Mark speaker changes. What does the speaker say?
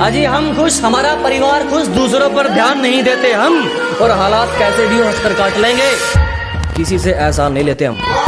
Speaker 1: अजी, हम खुश, हमारा परिवार खुश, दूसरों पर ध्यान नहीं देते हम। और हालात कैसे भी हंसकर काट लेंगे। किसी से ऐसा नहीं लेते हम।